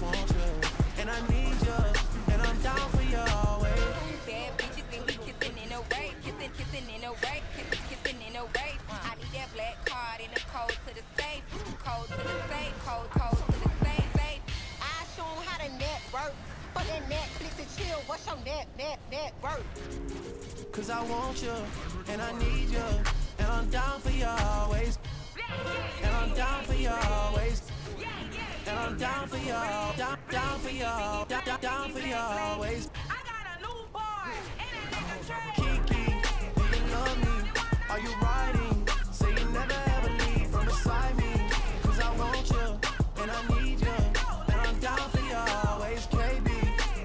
want you, and I need you, and I'm down for you always. Bad bitches and we kissing in a way, kissing, kissing in a way, kissing, kissing in a way. I need that black card in the cold to the safe, cold to the safe, cold, cold to the safe, safe. I show 'em how to network. Fuck that Netflix and chill. What's your net, net, net worth? Cause I want you, and I need you, and I'm down for you always. And I'm down for you always. And I'm down for you, down, down for you, down, down, down for you always. I got a new boy, and a nigga Trey. Kiki, do you love me? Are you riding? Say you never ever leave from beside me. Cause I want you, and I need you, and I'm down for you always. KB,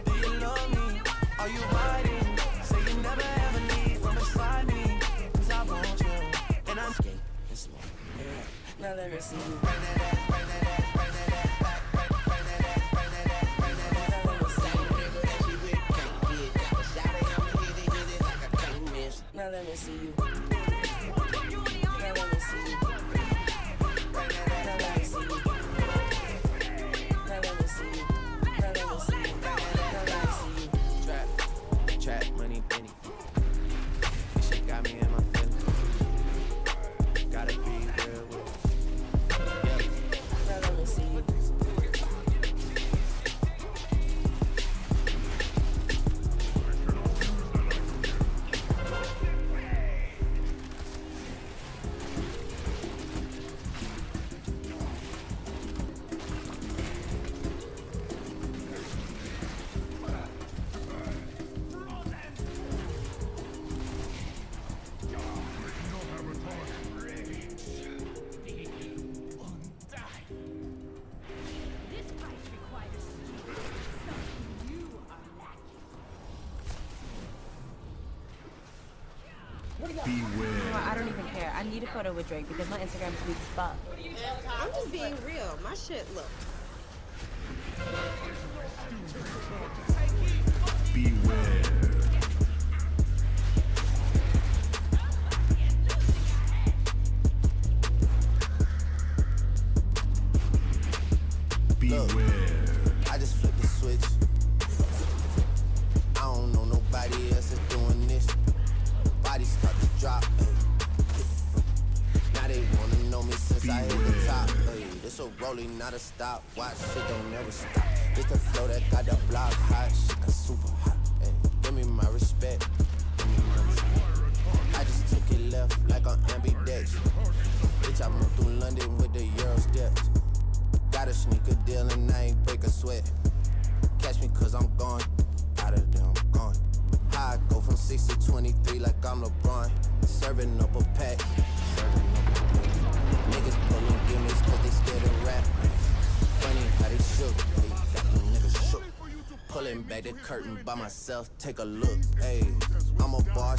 do you love me? Are you riding? Say you never ever leave from beside me. Cause I want you, and I'm skate and slow. Now let me see you bring that that Now let me see you. Now let me see you. Well, I don't even care. I need a photo with Drake because my Instagram is weak as fuck. I'm just being real. My shit look. Beware. Beware. I just flipped the switch. This a rolling, not a stop. Watch shit don't never stop. It's the flow that got the block hot. Shit got super hot. ayy. Give me my respect. Give me my respect. I just took it left like on ambidextrous. Bitch, I moved through London with the Euro steps. Got a sneaker deal and I ain't break a sweat. Catch me cause I'm gone. Out of there, I'm gone. I go from 6 to 23 like I'm LeBron. Serving up a pack. Back the curtain by myself, take a look. Hey, I'm a bar